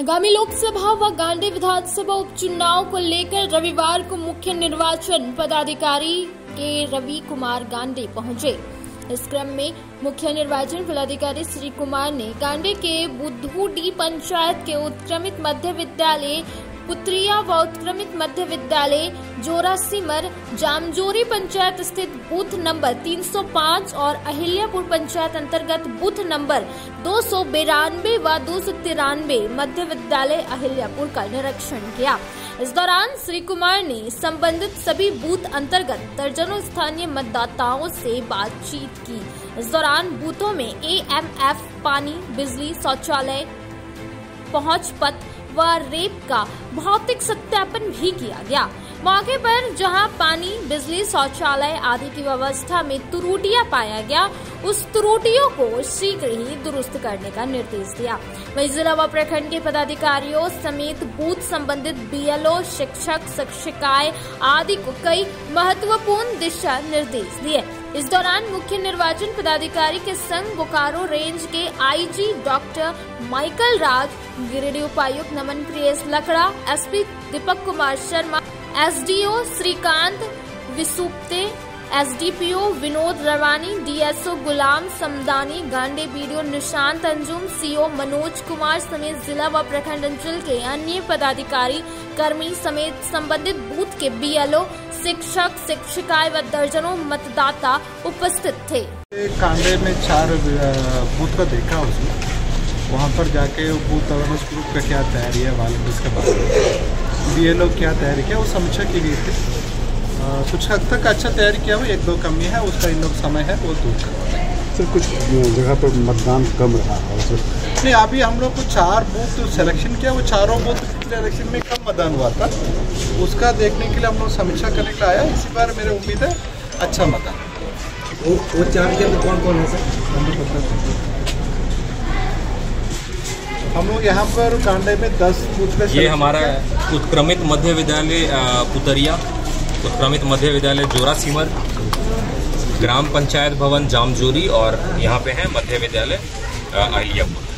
आगामी लोकसभा व गांधी विधानसभा उपचुनाव को लेकर रविवार को मुख्य निर्वाचन पदाधिकारी के रवि कुमार गांडे पहुँचे। इस क्रम में मुख्य निर्वाचन पदाधिकारी श्री कुमार ने गांडे के बुद्धू पंचायत के उत्क्रमित मध्य विद्यालय पुत्रिया व उत्क्रमित मध्य विद्यालय जोरासिमर, जामजोरी पंचायत स्थित बूथ नंबर 305 और अहिल्यापुर पंचायत अंतर्गत बूथ नंबर दो सौ बिरानवे व दो सौ तिरानवे मध्य विद्यालय अहिल्यापुर का निरीक्षण किया। इस दौरान श्री कुमार ने संबंधित सभी बूथ अंतर्गत दर्जनों स्थानीय मतदाताओं से बातचीत की। इस दौरान बूथों में एएमएफ पानी, बिजली, शौचालय, पहुँच पथ व रेप का भौतिक सत्यापन भी किया गया। मौके पर जहाँ पानी, बिजली, शौचालय आदि की व्यवस्था में त्रुटियाँ पाया गया, उस त्रुटियों को शीघ्र ही दुरुस्त करने का निर्देश दिया। वही जिला व प्रखंड के पदाधिकारियों समेत बूथ संबंधित बीएलओ, शिक्षक, शिक्षिकाएँ आदि को कई महत्वपूर्ण दिशा निर्देश दिए। इस दौरान मुख्य निर्वाचन पदाधिकारी के संग बोकारो रेंज के IG doctor Michael Raj, Giridih उपायुक्त Naman Priyas Lakra, SP Deepak Kumar Sharma, SDO Shrikant Visupte SDPO Vinod Rawani, DSO Ghulam Samdani, Gande BDO Nishant Anjum, CO Manoj Kumar समेत जिला व प्रखंड अंचल के अन्य पदाधिकारी, कर्मी समेत संबंधित बूथ के बीएलओ, शिक्षक, शिक्षिकाएँ व दर्जनों मतदाता उपस्थित थे। कांडे में चार बूथ का देखा उसमें वहाँ पर जाके बूथ अवेयरनेस ग्रुप का क्या तैयारी है वालंटियर्स के बारे में। बी क्या तैयारी किया, वो समीक्षा की गई थी। कुछ हद तक अच्छा तैयारी किया हुआ एक दो कमी है उसका इन लोग समय है वो दूर करवा सर कुछ जगह पर मतदान कम रहा है सर? नहीं अभी हम लोग को चार बूथ सिलेक्शन किया वो चारों बूथ पिछले इलेक्शन में कम मतदान हुआ था। उसका देखने के लिए हम लोग समीक्षा करने के लिए आया इसी बार मेरे उम्मीद है अच्छा मतदान। वो, वो चार जगह कौन कौन है सर? हम लोग यहाँ पर कांडे में दस बूथ ये हमारा उत्क्रमित मध्य विद्यालय पुतरिया। उत्क्रमित मध्य विद्यालय जोरा सीमर ग्राम पंचायत भवन जामजोरी और यहाँ पे है मध्य विद्यालय अहियापुर